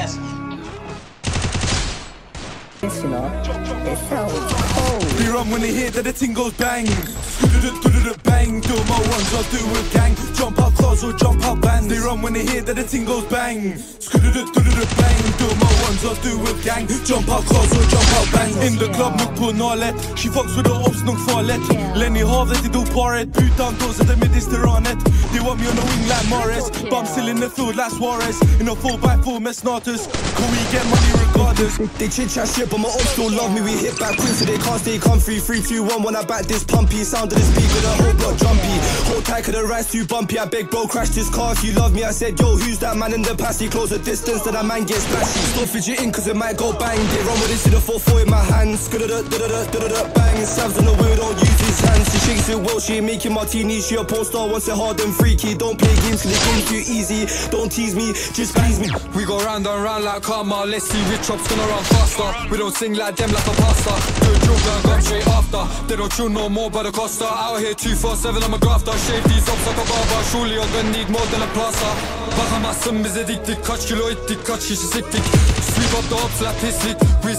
Yes. This, you know, it sounds cold. They run when they hear that the ting goes bang. Bang, do my ones, I'll do with gang. Jump out cars or jump out bands. They run when they hear that the ting goes bang. Bang, gang. Jump out cars or jump out bands. In the club, nuk på nalet. She fucks with the ops, nuk farligt. Lenny havet, det do paret. Putan dåser det med disteranet. They want me on the wing like Morris. But I'm still in the field like Suarez. In a 4x4 med Snatus. Can we get money regardless? They chit chat shit, but my ops still love me. We hit back quick, so they can't stay comfy. 3, 2, 1, when I back this pumpy. Sound of the speaker, the whole block jumpy. Hold tight, cause the ride's too bumpy. I beg, bro, crash this car if you love me. I said, yo, who's that man in the past? He close the distance, then that man gets splashy. Stop fidgeting, cause it might go bang. They run with this to the 4 4 in my hands. Skudda da da da da da bang. Sam's on the wheel, don't use his hands. She shakes it well, she ain't making martinis. She a porn star, wants it hard and freaky. Don't play games, cause game's too easy. Don't tease me, just please me. We go round and round like karma. Let's see which chops gonna run faster. We don't sing like them like a pasta. Do They don't chill no more by the Costa. Out here 247, I'm a grafter. Shave these ups like a barber. Surely you're gonna need more than a plaster. Bakamazsın bize diktik. Kaç kilo ettik, kaç kişi siktik. Sweep up the ops like pislik. We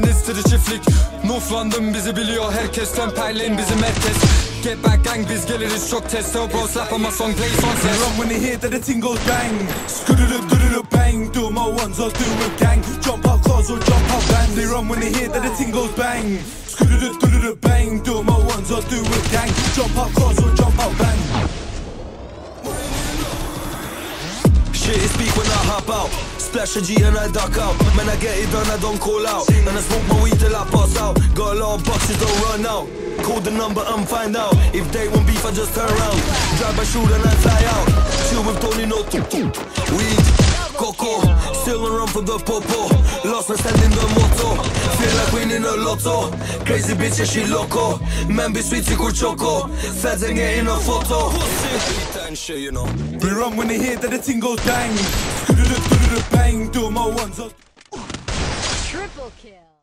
nits to the çiftlik. North London bizi biliyor herkes. Temperleyin bizi merkez. Get back gang biz geliriz çok test. Tell bro slap on my song play They sunset. run when they hear that the ting goes bang. Skudda bang, do my ones, I'll do with gang. Jump out cars or jump out bands. They run when they hear that the ting goes bang. Bang, do my ones, I'll do with gang. Jump out cars or jump out bang Shit is speak when I hop out. Splash a G and I duck out. Man, I get it done, I don't call out. And I smoke my weed till I pass out. Got a lot of boxes, don't run out. Call the number and find out. If they want beef, I just turn around. Drive my shoot and I fly out. Chill with Tony, no. Weed, coco. Still run for the popo. Lost and standing the motto loco. Crazy bitch e shi loko Me mbi sweet si kur qoko Fedzër nge i në foto They run when they hear that the thing goes dang. Bang, do my one Triple kill.